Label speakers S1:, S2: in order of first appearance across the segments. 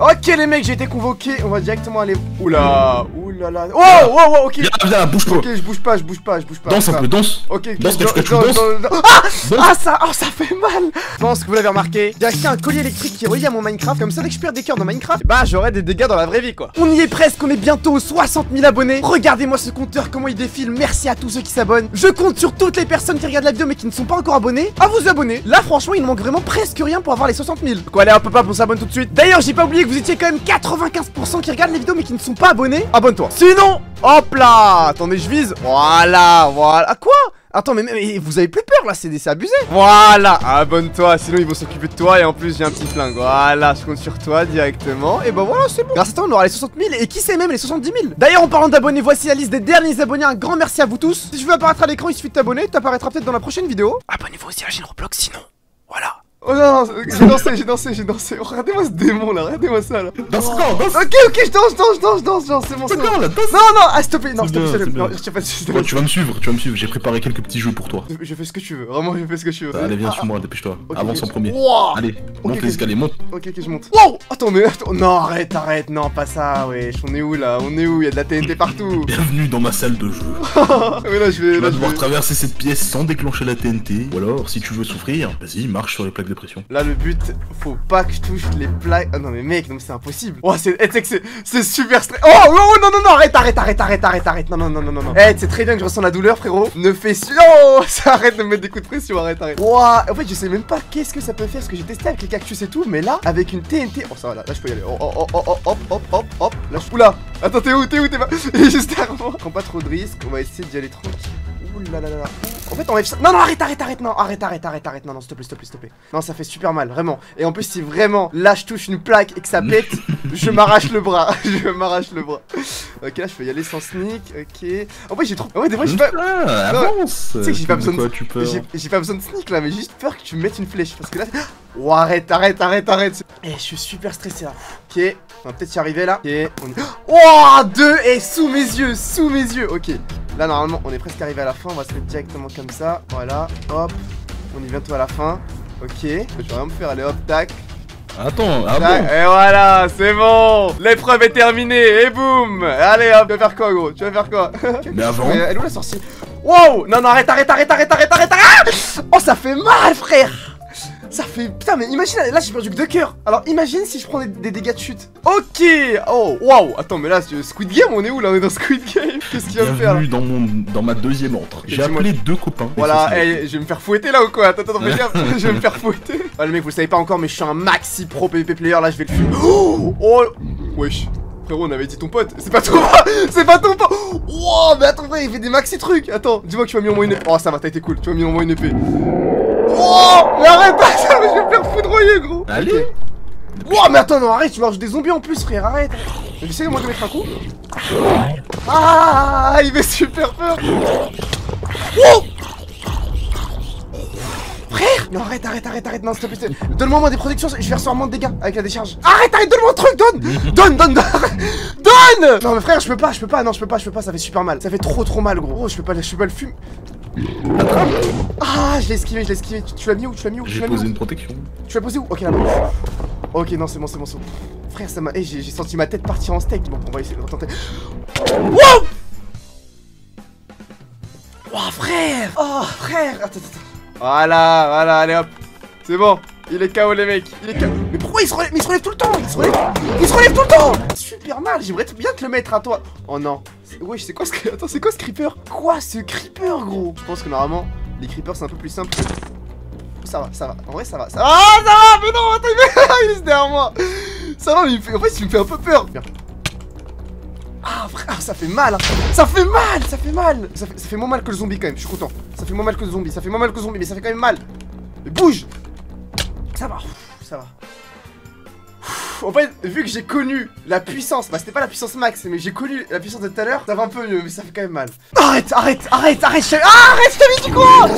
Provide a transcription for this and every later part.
S1: Ok les mecs, j'ai été convoqué. On va directement aller. Oula, oulala. Oh, oh, oh, ok.
S2: Viens, viens, bouge pas.
S1: Ok, je bouge pas, je bouge pas, je bouge pas.
S2: Danse un peu, danse.
S1: Ok, ok.
S2: Danse,
S1: dans-
S2: tu- tu
S1: dans-
S2: danses
S1: dans- dans- Ah, ah, ça, oh, ça fait mal. Je pense que vous l'avez remarqué. J'ai acheté un collier électrique qui est relié à mon Minecraft. Comme ça, dès que je perds des cœurs dans Minecraft, bah j'aurai des dégâts dans la vraie vie quoi. On y est presque, on est bientôt aux 60 000 abonnés. Regardez-moi ce compteur, comment il défile. Merci à tous ceux qui s'abonnent. Je compte sur toutes les personnes qui regardent la vidéo mais qui ne sont pas encore abonnés à vous abonner. Là, franchement, il ne manque vraiment presque rien pour avoir les 60 000. Quoi, allez, hop, hop, on s'abonne tout de suite. D'ailleurs, j'ai pas oublié que vous étiez quand même 95% qui regardent les vidéos mais qui ne sont pas abonnés. Abonne-toi. Sinon, hop là. Attendez, je vise. Voilà, voilà. Ah, quoi? Attends, mais, mais vous avez plus peur là, c'est abusé. Voilà, abonne-toi, sinon ils vont s'occuper de toi et en plus j'ai un petit flingue. Voilà, je compte sur toi directement. Et bah voilà, c'est bon. Grâce à toi, on aura les 60 000 et qui sait même les 70 000. D'ailleurs, en parlant d'abonnés, voici la liste des derniers abonnés. Un grand merci à vous tous. Si je veux apparaître à l'écran, il suffit de t'abonner. T'apparaîtras peut-être dans la prochaine vidéo. Abonnez-vous aussi à la chaîne Roblox, sinon. Voilà. Oh non, non, j'ai dansé, j'ai dansé, j'ai dansé. Oh, regardez-moi ce démon là, regardez-moi ça là.
S2: Danse encore, danse.
S1: Ok, ok, je danse, je danse, je danse, je danse, danse, c'est bon, c'est bon.
S2: Là, danse.
S1: Non, non, ah, s'il te plaît, non, s'il te plaît, je pas
S2: tu vas me suivre, tu vas me suivre. J'ai préparé quelques petits jeux pour toi.
S1: je, fais ce que tu veux, vraiment, je fais ce que tu veux.
S2: Allez, viens
S1: Ah,
S2: sur moi, dépêche-toi.
S1: ok,
S2: Avance en premier. Allez, monte les escaliers, monte.
S1: Ok, ok, je monte. Wow Attends, mais attends, non, arrête, arrête, non, pas ça, wesh. On est où là On est où Il y a de la TNT partout.
S2: Bienvenue dans ma salle de jeu.
S1: mais là, je vais.
S2: Tu vas devoir traverser cette pièce sans déclencher la TNT. Ou alors, si tu veux souffrir, vas-y, marche sur les plaques
S1: Là, le but, faut pas que je touche les plaques. Ah non, mais mec, non, c'est impossible. Oh, c'est eh, c'est- super stress. Oh, oh, oh, non, non, non, arrête, arrête, arrête, arrête, arrête, arrête. Non, non, non, non, non. Eh, c'est très bien que je ressens la douleur, frérot. Ne fais su. Oh, ça arrête de me mettre des coups de pression, arrête, arrête. Ouah, en fait, je sais même pas qu'est-ce que ça peut faire, parce que j'ai testé avec les cactus et tout, mais là, avec une TNT. Oh, ça va, là, là, je peux y aller. Oh, oh, oh, oh, oh, hop, hop, hop, hop. Là, je. Oula, attends, t'es où, t'es où, t'es pas. Il est juste derrière moi. Prends pas trop de risques, on va essayer d'y aller tranquille. Ouh là là là là. En fait, enlève ça. Non, non, arrête, arrête, arrête, non, arrête, arrête, arrête, arrête. Non, non, s'il te plaît, s'il te plaît, s'il te plaît. Non, ça fait super mal, vraiment. Et en plus, si vraiment là je touche une plaque et que ça pète, je m'arrache le bras. je m'arrache le bras. Ok, là, je peux y aller sans sneak. Ok. En fait, j'ai trop. En fait, des fois, j'ai pas.
S2: Ah,
S1: Non,
S2: avance
S1: tu sais que j'ai pas besoin de-. J'ai pas besoin de sneak là, mais juste peur que tu me mettes une flèche. Parce que là. Oh, arrête, arrête, arrête, arrête. Eh, je suis super stressé là. Ok, on va peut-être y arriver là. Ok, on y. Oh, deux et sous mes yeux, sous mes yeux. Ok, là normalement, on est presque arrivé à la fin. On va se mettre directement comme ça. Voilà, hop. On est bientôt à la fin. Ok, je vais rien me faire. Allez, hop, tac.
S2: Attends, ah
S1: tac.
S2: bon
S1: Et voilà, c'est bon. L'épreuve est terminée. Et boum. Allez, hop, tu vas faire quoi, gros Tu vas faire quoi
S2: Mais avant,
S1: Mais Elle est où la sorcière Wow Non, non, arrête, arrête, arrête, arrête, arrête, arrête, arrête Oh, ça fait mal, frère Ça fait... Putain, mais imagine, là, j'ai perdu que deux cœurs Alors, imagine si je prends des, des dégâts de chute. Ok Oh, waouh Attends, mais là, c'est Squid Game, on est où, là On est dans Squid Game? Qu'est-ce qu'il va me faire, là?
S2: Dans, mon, dans ma deuxième entre. J'ai appelé deux copains.
S1: voilà, hey, je vais me faire fouetter là ou quoi? Attends, attends, gaffe, je vais me faire fouetter. Ah, le mec, vous le savez pas encore, mais je suis un maxi pro PvP player, là, je vais le fumer. Oh, oh Wesh. Frérot, on avait dit ton pote. C'est pas ton pote C'est pas ton pote Wow, mais attends, frère, il fait des maxi trucs. Attends, dis-moi que tu m'as mis au moins une épée. Oh, ça va, t'as été cool. Tu m'as mis au moins une épée. Oh, mais arrête pas ça, mais je vais me faire foudroyer, gros.
S2: Allez
S1: Wow, mais attends, non, arrête, tu marches des zombies en plus, frère, arrête. Mais J'essaie moi de mettre un coup. Ah, il fait super peur. Wow Frère Non, arrête, arrête, arrête, arrête, non, s'il te plaît. Donne-moi moi des protections, je vais recevoir moins de dégâts avec la décharge. Arrête, arrête, donne-moi un truc, donne Donne, donne, donne Donne Non, mais frère, je peux pas, je peux pas, non, je peux pas, je peux pas, ça fait super mal. Ça fait trop, trop mal, gros. Oh, je peux pas, je peux pas le Ah, je l'ai esquivé, je l'ai esquivé. Tu, tu l'as mis où? Tu l'as mis où?
S2: J'ai posé une protection.
S1: Tu l'as posé où? Ok, là-bas. Ok, non, c'est bon, c'est bon, c'est bon. Frère, ça m'a. Eh, j'ai senti ma tête partir en steak. Bon, on va essayer de retenter. Wow Oh, frère Oh, frère Attends, attends, attends. Voilà, voilà, allez hop. C'est bon. Il est KO, les mecs. Il est KO. Mais pourquoi il se relève Mais il se relève tout le temps? Il se relève, il se relève tout le temps Super mal, j'aimerais bien te le mettre à toi. Oh non. Wesh, c'est quoi ce. Attends, c'est quoi ce creeper? Quoi ce creeper, gros? Je pense que normalement, les creepers, c'est un peu plus simple. Ça va, ça va. En vrai, ça va. Ça va, ah, ça va Mais non, attends, il, est- derrière moi. Ça va, mais il fait... en fait, il me fait un peu peur. Ah, frère, ça fait mal. hein. Ça fait mal, ça fait mal. Ça fait, ça fait moins mal que le zombie quand même. Je suis content. Ça fait moins mal que le zombie. Ça fait moins mal que le zombie, mais ça fait quand même mal. Mais bouge. Ça va, ça va. En fait, vu que j'ai connu la puissance, bah c'était pas la puissance max, mais j'ai connu la puissance de tout à l'heure, ça va un peu mieux, mais ça fait quand même mal. Arrête, arrête, arrête, arrête, je... ah, arrête, je t'avais dit quoi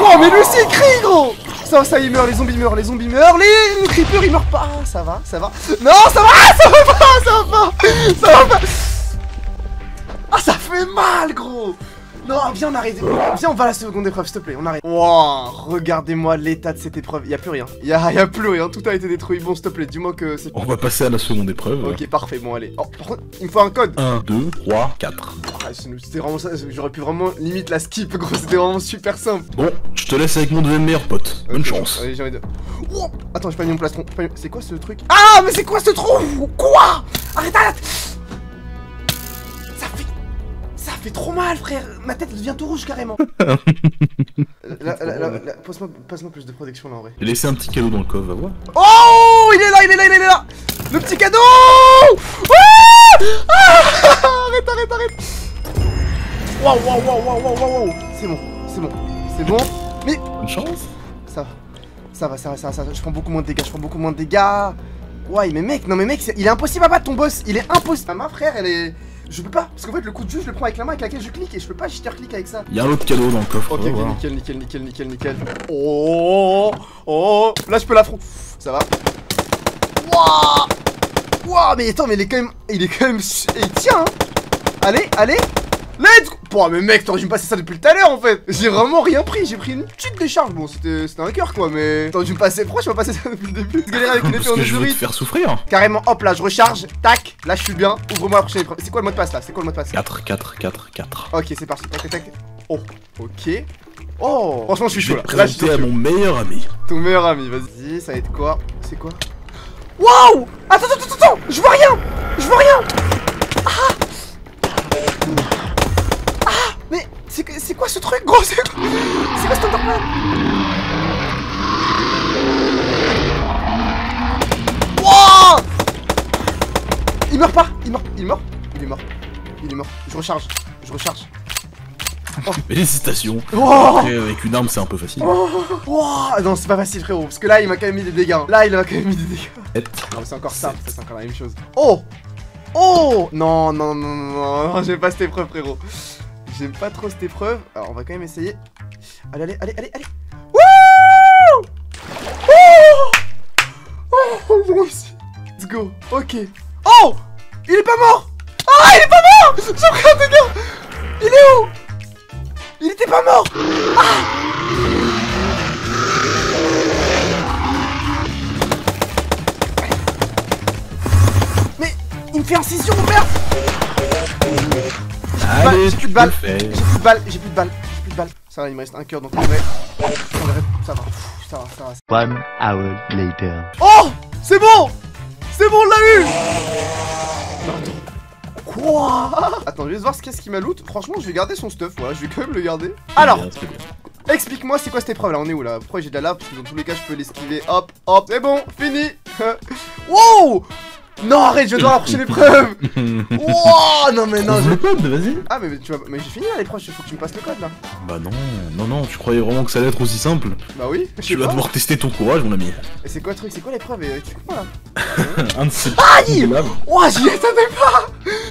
S1: Oh, mais lui aussi il crie, gros Ça, ça, il meurt, les zombies meurent, les zombies meurent, les, creepers ils meurent pas. Ah, ça va, ça va. Non, ça va, ah, ça va pas, ça va pas, ça va pas. Ah, ça fait mal, gros Non, viens, on arrête. Viens, on va à la seconde épreuve, s'il te plaît, on arrête. Wow, regardez-moi l'état de cette épreuve. Y a plus rien. Y a, y a plus rien, tout a été détruit. Bon, s'il te plaît, dis-moi que c'est.
S2: On va passer à la seconde épreuve.
S1: Ok, parfait, bon, allez. Oh, par contre, il me faut un code.
S2: 1, 2, 3, 4.
S1: Ah, c'est- C'était vraiment ça, j'aurais pu vraiment limite la skip, gros, c'était vraiment super simple.
S2: Bon, je te laisse avec mon deuxième meilleur pote. Bonne chance.
S1: Allez, de... Oh Attends, j'ai pas mis mon plastron. Mis- C'est quoi ce truc? Ah, mais c'est quoi ce trou? Quoi? Arrête, arrête fait trop mal, frère Ma tête devient tout rouge, carrément. Là, Passe-moi plus de protection, là, en vrai.
S2: Laissé un petit cadeau dans le coffre, va voir.
S1: Oh Il est là, il est là, il est là Le petit cadeau Ah Ah Arrête, arrête, arrête Waouh, waouh, waouh, waouh, waouh, waouh. C'est bon, c'est bon, c'est bon. Mais
S2: Bonne chance.
S1: ça va, ça va, ça va, ça va, ça va. Je prends beaucoup moins de dégâts, je prends beaucoup moins de dégâts. Ouais, mais mec, non mais mec, il est impossible à battre ton boss. Il est impossible. Ma frère, elle est... Je peux pas, parce qu'en fait le coup de jeu je le prends avec la main avec laquelle je clique et je peux pas jeter clic avec ça.
S2: Il y a un autre cadeau dans le coffre,
S1: Ok, nickel, nickel, nickel, nickel, nickel. Oh, oh, là je peux l'affronter. Ça va. Wouah Wouah, mais attends, mais il est quand même, il est quand même, et il tient. Hein. Allez, allez, let's go. Bon, mais mec, t'aurais dû me passer ça depuis tout à l'heure en fait. J'ai vraiment rien pris, j'ai pris une petite décharge. Bon, c'était, un cœur quoi, mais t'aurais dû me passer. Pourquoi je m'as passé ça depuis le début? Galère avec une épée en
S2: je veux te faire souffrir.
S1: Carrément, hop là, je recharge. Tac, là je suis bien. Ouvre-moi la prochaine épreuve. C'est quoi le mot de passe là? C'est quoi le mot de passe?
S2: 4, 4, 4, 4.
S1: Ok, c'est parti. Tac, tac, tac. Oh, ok. Oh, franchement, je suis
S2: Je
S1: chaud là. Là, je suis
S2: présenter à mon meilleur ami.
S1: Ton meilleur ami, vas-y, ça va être quoi? C'est quoi? Waouh Attends, attends, attends, attends Je vois rien Je vois rien Ah Ah Mais c'est quoi ce truc, gros C'est quoi ce Thunderman Wouah Il meurt pas Il meurt Il meurt Il est mort. Il est mort. Je recharge. Je recharge.
S2: Félicitations.
S1: Wouah
S2: Après, avec une arme, c'est un peu facile.
S1: Oh, oh, non, c'est pas facile, frérot. Parce que là, il m'a quand même mis des dégâts. Là, il m'a quand même mis des dégâts. Non, mais c'est encore ça. Ça, c'est encore la même chose. Oh Oh Non, non, non, non, non, j'aime pas cette épreuve, frérot. J'aime pas trop cette épreuve. Alors, on va quand même essayer. Allez, allez, allez, allez, allez. Wouh Oh Oh, moi aussi. Let's go. Ok. Oh Il est pas mort Ah, il est pas mort J'ai pris un dégât Il est où Il était pas mort Mais il me fait incision, merde j'ai plus de balles. J'ai plus de balles, j'ai plus de balles, j'ai plus de balles. Ça va, il me reste un cœur donc en vrai. en vrai, Ça va, ça va, ça va.
S3: One hour later.
S1: Oh C'est bon C'est bon, on l'a eu. Quoi? Attends, je vais voir ce qu'est-ce qu'il m'a loot. Franchement, je vais garder son stuff, voilà, je vais quand même le garder. Alors, explique-moi c'est quoi cette épreuve là, on est où là? Pourquoi j'ai de la lave? Parce que dans tous les cas, je peux l'esquiver. Hop, hop, c'est bon, fini Wow Non, arrête, je devoir la prochaine épreuve Wow Non, mais non,
S2: Trouve
S1: je...
S2: le code, vas-y.
S1: Ah, mais tu vas... Mais j'ai fini là, l'épreuve, il faut que tu me passes le code là.
S2: Bah non, non, non, tu croyais vraiment que ça allait être aussi simple
S1: Bah oui,
S2: Tu vas
S1: pas.
S2: devoir tester ton courage, mon ami.
S1: Et c'est quoi le truc C'est quoi l'épreuve Et tu fais quoi là
S2: Un de ces
S1: Aïe Oh, j'y attendais pas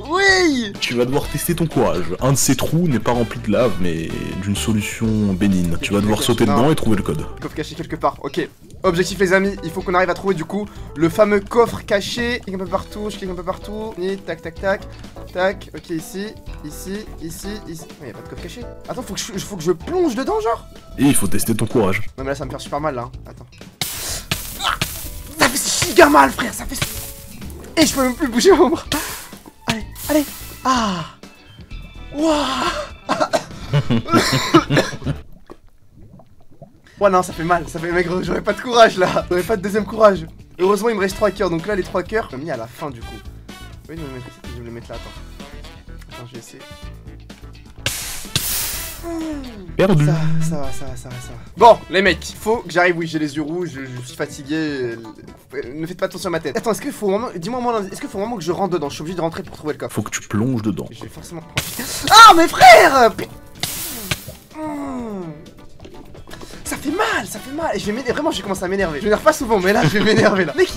S1: Oui
S2: tu vas devoir tester ton courage. Un de ces trous n'est pas rempli de lave, mais d'une solution bénigne. Tu vas devoir sauter
S1: Non.
S2: dedans et trouver le code.
S1: Coffre caché quelque part, ok. Objectif les amis, il faut qu'on arrive à trouver du coup le fameux coffre caché. Je clique un peu partout, je clique un peu partout. Ni, tac tac tac. Tac, ok ici, ici, ici, ici. Ouais, y a pas de coffre caché. Attends, faut que je, faut que je plonge dedans genre
S2: Et il faut tester ton courage.
S1: Non mais là ça me fait super mal là. hein. Attends. Ah ça fait giga mal frère, ça fait... Et je peux même plus bouger mon bras. Allez. Ah. Wouah. Ouais non ça fait mal, ça fait gros, j'aurais pas de courage là J'aurais pas de deuxième courage Heureusement il me reste 3 cœurs, donc là les 3 cœurs, je mis à la fin du coup Oui je vais le mettre là, attends Attends je vais essayer
S2: Perdu.
S1: Ça, ça va, ça va, ça va, ça va. Bon, les mecs, faut que j'arrive. Oui, j'ai les yeux rouges, je, je suis fatigué. euh, Ne faites pas attention à ma tête. Attends, est-ce qu'il faut vraiment. Dis-moi, moi, est-ce qu'il faut vraiment que je rentre dedans? Je suis obligé de rentrer pour trouver le coffre.
S2: Faut que tu plonges dedans.
S1: Je vais forcément. Ah, mes frères Pu- Hmm. Ça fait mal, ça fait mal. Et je vais m'énerver. Vraiment, je vais commencer à m'énerver. Je m'énerve pas souvent, mais là, je vais m'énerver là. Mec,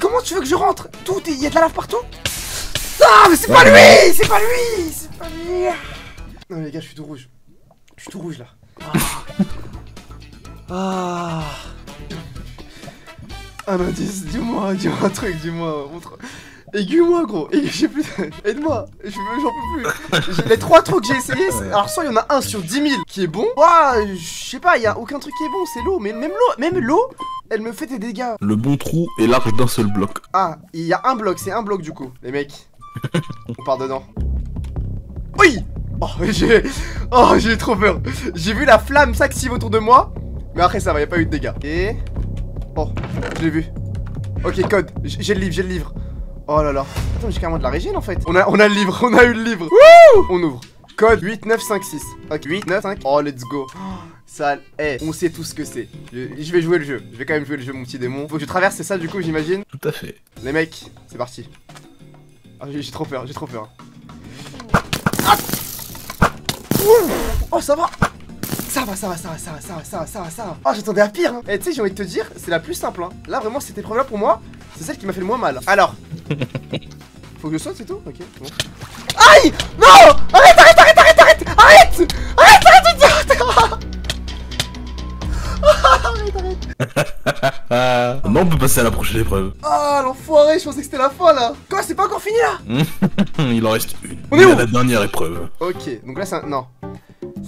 S1: comment tu veux que je rentre? Tout, il y a de la lave partout? Ah, mais c'est pas lui C'est pas lui C'est pas lui Non, les gars, je suis tout rouge. Je suis tout rouge là. Ah. ah. Un indice, dis-moi, dis-moi un truc, dis-moi. Montre. Aiguille-moi, gros. J'ai plus. Aide-moi. Je j'en peux plus. Les trois trucs que j'ai essayé. Alors, soit il y en a un sur 10 000 qui est bon. Ouah, je sais pas, il y a aucun truc qui est bon. C'est l'eau. Mais même l'eau, même l'eau, elle me fait des dégâts.
S2: Le bon trou est large d'un seul bloc.
S1: Ah, il y a un bloc. C'est un bloc du coup, les mecs. On part dedans. Oui. Oh, j'ai. Oh, j'ai trop peur. J'ai vu la flamme s'activer autour de moi. Mais après, ça va, y a pas eu de dégâts. Et. Oh, je l'ai vu. Ok, code. J'ai le livre, j'ai le livre. Oh là là. Attends, j'ai carrément de la régine en fait. On a, on a le livre, on a eu le livre. Wouh On ouvre. Code 8956. Ok, 895. Oh, let's go. Ça, eh, on sait tout ce que c'est. Je, je vais jouer le jeu. Je vais quand même jouer le jeu, mon petit démon. Faut que je traverse, c'est ça du coup, j'imagine?
S2: Tout à fait.
S1: Les mecs, c'est parti. Ah, j'ai trop peur, j'ai trop peur. Oh, ça va Ça va, ça va, ça va, ça va, ça va, ça va, ça va, ça va. Oh, j'attendais à pire. Hein. Et tu sais, j'ai envie de te dire, c'est la plus simple. Hein. Là, vraiment, cette épreuve-là, pour moi, c'est celle qui m'a fait le moins mal. Alors. Faut que je saute, c'est tout? Ok, bon. Aïe Non Arrête, arrête, arrête, arrête, arrête Arrête Arrête, arrête, arrête, arrête
S2: non, on peut passer à la prochaine épreuve.
S1: Ah, l'enfoiré, je pensais que c'était la fin, là Quoi, c'est pas encore fini, là?
S2: Il en reste une.
S1: On est
S2: Il y
S1: où
S2: a la dernière épreuve.
S1: Ok, donc là c'est un... Non.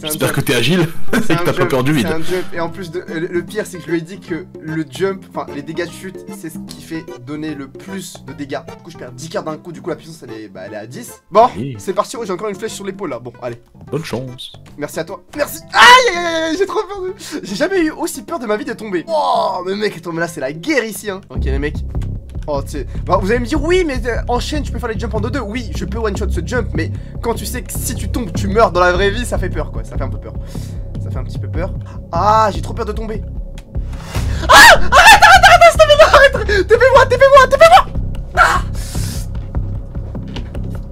S2: J'espère que t'es agile et
S1: C'est
S2: que t'as pas peur du vide.
S1: un jump. Et en plus, de... le pire c'est que je lui ai dit que le jump, enfin les dégâts de chute, c'est ce qui fait donner le plus de dégâts. Du coup je perds 10 cartes d'un coup, du coup la puissance elle est, bah, elle est à 10. Bon,
S2: Oui.
S1: c'est parti, oh, j'ai encore une flèche sur l'épaule là. Bon, allez,
S2: Bonne chance.
S1: merci à toi. Merci Aïe, aïe, aïe, aïe, j'ai trop peur de... J'ai jamais eu aussi peur de ma vie de tomber. Oh, mais mec, attends, mais là c'est la guerre ici hein. Ok les mecs. Oh, tu. Bah, vous allez me dire, oui, mais euh, enchaîne, tu peux faire les jumps en 2-2. Oui, je peux one-shot ce jump, mais quand tu sais que si tu tombes, tu meurs dans la vraie vie, ça fait peur, quoi. Ça fait un peu peur. Ça fait un petit peu peur. Ah, j'ai trop peur de tomber. Ah Arrête, arrête, arrête, s'il te plaît, arrête TP-moi, TP-moi, TP-moi Ah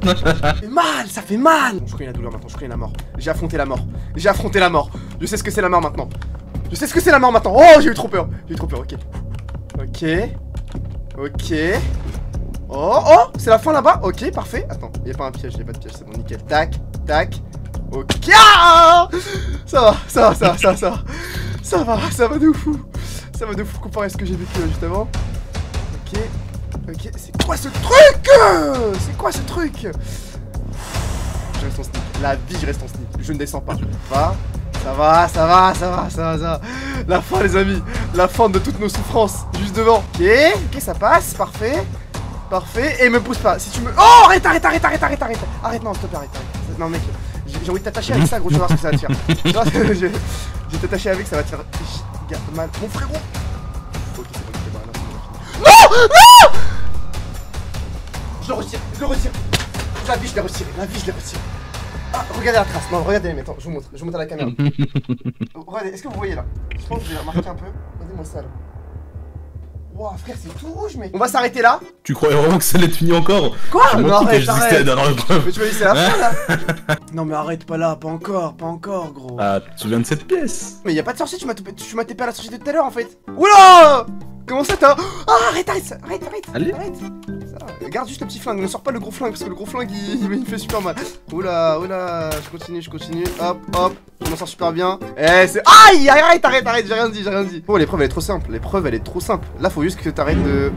S1: Ça fait mal, ça fait mal Je connais la douleur maintenant, je connais la mort. J'ai affronté la mort. J'ai affronté la mort. Je sais ce que c'est la mort maintenant. Je sais ce que c'est la mort maintenant. Oh, j'ai eu trop peur. J'ai eu trop peur, ok. Ok. Ok. Oh, oh, c'est la fin là-bas. Ok, parfait. Attends, il a pas un piège, il a pas de piège, c'est bon, nickel. Tac, tac. Ok. Ah ça va, ça va, ça va, ça va, ça va. Ça va, ça va de fou. Ça va de fou comparé à ce que j'ai vécu là, juste avant. Ok. Ok, c'est quoi ce truc? C'est quoi ce truc? Je reste en sneak. La vie, je reste en sneak. Je ne descends pas. Va. Ça va, ça va, ça va, ça va, ça va. La fin, les amis. La fin de toutes nos souffrances. Juste devant. Ok, ok, ça passe. Parfait. Parfait. Et me pousse pas. Si tu me. Oh, arrête, arrête, arrête, arrête, arrête, arrête. Arrête, non, stop, arrête, arrête. Non, mec, j'ai envie de t'attacher avec ça, gros. Tu vas voir ce que ça va te faire. Tu vois, je je vais t'attacher avec, ça va te faire giga mal. Mon frérot. Ok, c'est bon, c'est bon, là, c'est bon. Non Non Je le retire, je le retire. La vie, je l'ai retiré. La vie, je l'ai retiré. Ah, regardez la trace. Non, regardez, mais attends, je vous montre. Je vous montre à la caméra. Regardez, est-ce que vous voyez là? Je pense que je vais remarquer un peu. Regardez-moi ça là. Wow, frère, c'est tout rouge, mais. On va s'arrêter là.
S2: Tu croyais vraiment que ça allait finir encore?
S1: Quoi? Non, arrête, arrête.
S2: épreuve.
S1: Mais tu m'as dit c'est la fin là Non, mais arrête pas là, pas encore, pas encore, gros.
S2: Ah, tu te souviens de cette pièce
S1: Mais y a pas de sorcier, tu m'as tu m'as à la sorcier de tout à l'heure en fait. Oula Comment ça t'as. Ah, arrête, arrête, arrête, arrête,
S2: Allez.
S1: arrête. Ça. Garde juste le petit flingue, ne sors pas le gros flingue parce que le gros flingue il, il me fait super mal. Oula, oula, je continue, je continue. Hop, hop, je m'en sors super bien. Eh, c'est. Aïe, arrête, arrête, arrête, j'ai rien dit, j'ai rien dit. Oh, l'épreuve elle est trop simple, l'épreuve elle est trop simple. Là, faut juste que t'arrêtes de.